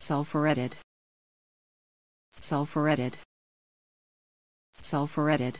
sulfuretted sulfuretted sulfuretted